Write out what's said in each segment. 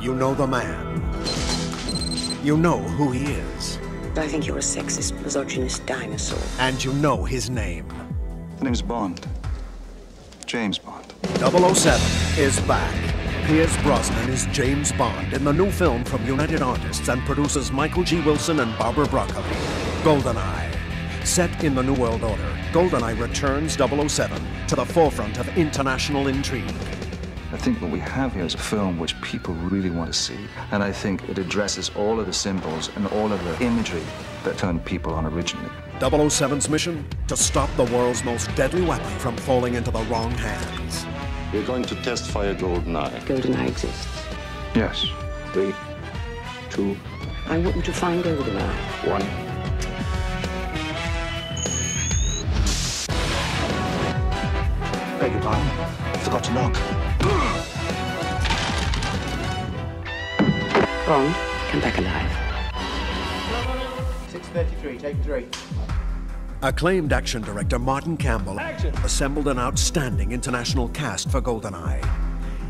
You know the man. You know who he is. I think you're a sexist, misogynist dinosaur. And you know his name. The name's Bond. James Bond. 007 is back. Pierce Brosnan is James Bond in the new film from United Artists and producers Michael G. Wilson and Barbara Broccoli, GoldenEye. Set in the New World Order, GoldenEye returns 007 to the forefront of international intrigue. I think what we have here is a film which people really want to see. And I think it addresses all of the symbols and all of the imagery that turned people on originally. 007's mission? To stop the world's most deadly weapon from falling into the wrong hands. We're going to test fire GoldenEye. GoldenEye exists. Yes. Three, two, I want you to find GoldenEye. one. Beg your pardon. Forgot to knock. Bond, come back alive. 633, take three. Acclaimed action director Martin Campbell assembled an outstanding international cast for GoldenEye.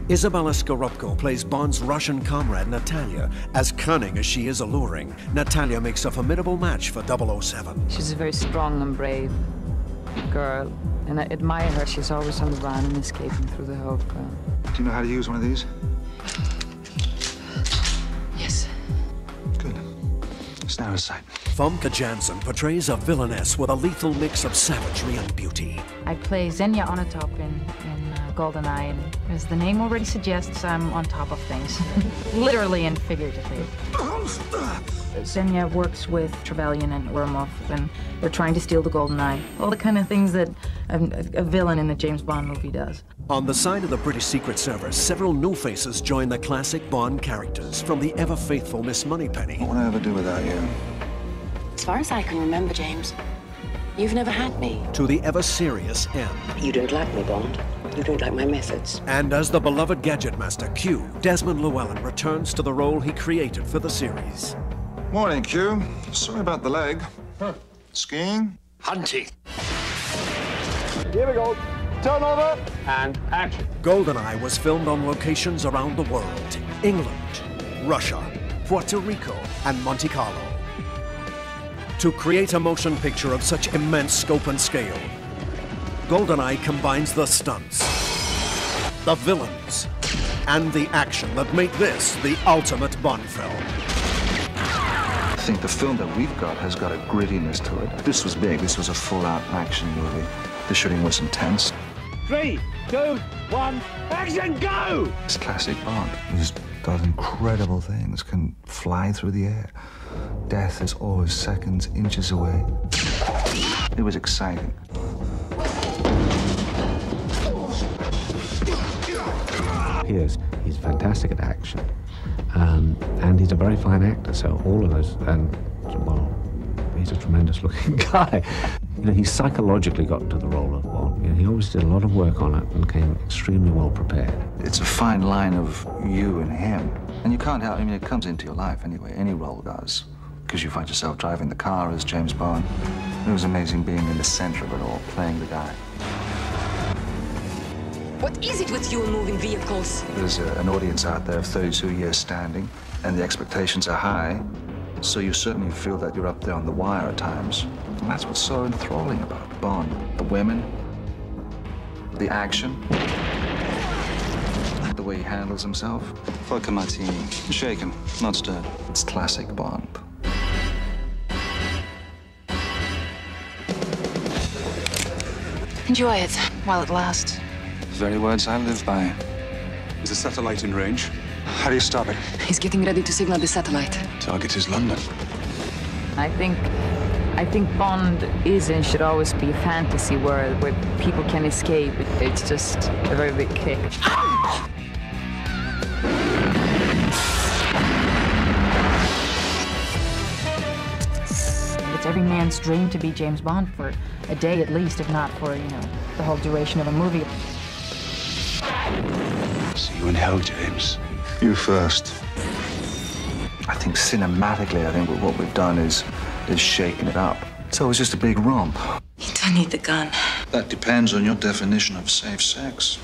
Izabella Scorupco plays Bond's Russian comrade Natalia. As cunning as she is alluring, Natalia makes a formidable match for 007. She's a very strong and brave girl, and I admire her. She's always on the run and escaping through the whole crowd. Do you know how to use one of these? It's now a sight. Famke Janssen portrays a villainess with a lethal mix of savagery and beauty. I play Xenia Onatopp in, in GoldenEye, and as the name already suggests, I'm on top of things, literally and figuratively. Xenia works with Trevelyan and Ourumov, and they're trying to steal the GoldenEye. All the kind of things that a, a villain in a James Bond movie does. On the side of the British Secret Service, several new faces join the classic Bond characters, from the ever faithful Miss Moneypenny What would I ever do without you? As far as I can remember, James, you've never had me. to the ever serious M. You don't like me, Bond. You don't like my methods. And as the beloved gadget master Q, Desmond Llewellyn returns to the role he created for the series. Morning, Q. Sorry about the leg. Huh. Skiing? Hunting. Here we go. Turn over and action. GoldenEye was filmed on locations around the world England, Russia, Puerto Rico, and Monte Carlo. To create a motion picture of such immense scope and scale, GoldenEye combines the stunts, the villains, and the action that make this the ultimate Bond film. I think the film that we've got has got a grittiness to it. This was big. This was a full-out action movie. The shooting was intense. Three, two, one, action, go! It's classic Bond. He just does incredible things, can fly through the air. Death is always seconds, inches away. It was exciting. Pierce, he's fantastic at action. Um, and he's a very fine actor, so all of those, and, well, he's a tremendous looking guy. You know, he psychologically got into the role of Bond. You know, he always did a lot of work on it and came extremely well prepared. It's a fine line of you and him. And you can't help, I mean, it comes into your life anyway. Any role does. Because you find yourself driving the car as James Bond. It was amazing being in the center of it all, playing the guy. What is it with you and moving vehicles? There's a, an audience out there of 32 years standing, and the expectations are high. So you certainly feel that you're up there on the wire at times. And that's what's so enthralling about Bond. The women, the action, the way he handles himself. Fuck Vodka martini, shaken, not stirred. It's classic Bond. Enjoy it while it lasts. Very words I live by. Is the satellite in range? How do you stop it? He's getting ready to signal the satellite. Target is London. I think I think Bond is and should always be a fantasy world where people can escape. It's just a very big kick. It's every man's dream to be James Bond for a day at least, if not for, you know, the whole duration of a movie. See you in hell, James. You first. I think cinematically, I think what we've done is is shaking it up. So it's just a big romp. You don't need the gun. That depends on your definition of safe sex.